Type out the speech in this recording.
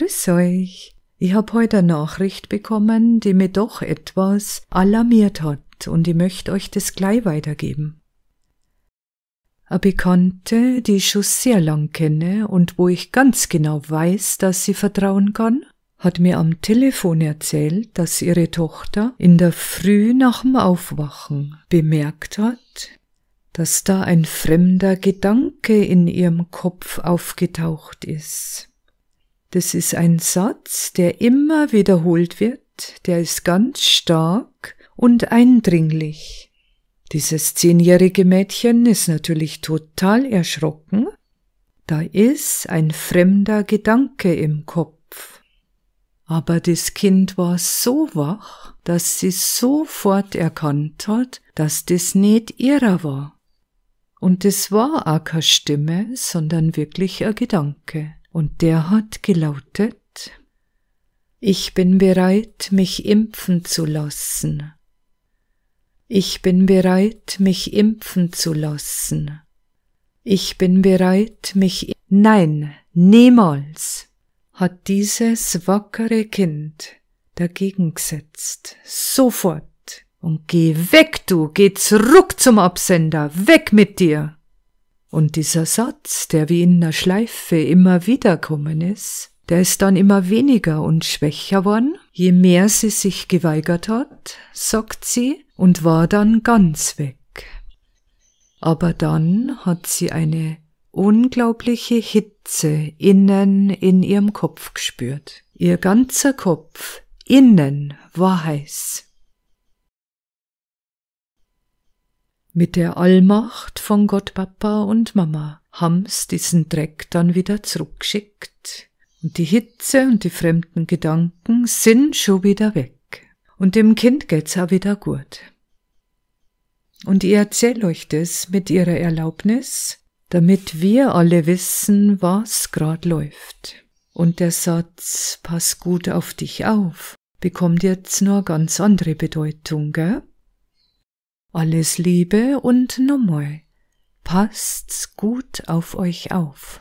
grüß euch. Ich hab heute eine Nachricht bekommen, die mir doch etwas alarmiert hat und ich möchte euch das gleich weitergeben. Eine Bekannte, die ich schon sehr lang kenne und wo ich ganz genau weiß, dass sie vertrauen kann, hat mir am Telefon erzählt, dass ihre Tochter in der Früh nach dem Aufwachen bemerkt hat, dass da ein fremder Gedanke in ihrem Kopf aufgetaucht ist. Das ist ein Satz, der immer wiederholt wird, der ist ganz stark und eindringlich. Dieses zehnjährige Mädchen ist natürlich total erschrocken. Da ist ein fremder Gedanke im Kopf. Aber das Kind war so wach, dass sie sofort erkannt hat, dass das nicht ihrer war. Und es war auch keine Stimme, sondern wirklich ein Gedanke. Und der hat gelautet, ich bin bereit, mich impfen zu lassen. Ich bin bereit, mich impfen zu lassen. Ich bin bereit, mich. Nein, niemals hat dieses wackere Kind dagegen gesetzt. Sofort. Und geh weg, du, geh zurück zum Absender, weg mit dir. Und dieser Satz, der wie in einer Schleife immer wieder kommen ist, der ist dann immer weniger und schwächer worden, je mehr sie sich geweigert hat, sagt sie, und war dann ganz weg. Aber dann hat sie eine unglaubliche Hitze innen in ihrem Kopf gespürt. Ihr ganzer Kopf innen war heiß. Mit der Allmacht von Gott Papa und Mama haben's diesen Dreck dann wieder zurückgeschickt. Und die Hitze und die fremden Gedanken sind schon wieder weg. Und dem Kind geht's auch wieder gut. Und ich erzähl euch das mit ihrer Erlaubnis, damit wir alle wissen, was grad läuft. Und der Satz, pass gut auf dich auf, bekommt jetzt nur ganz andere Bedeutung, gell? Alles Liebe und nochmal, passt's gut auf euch auf.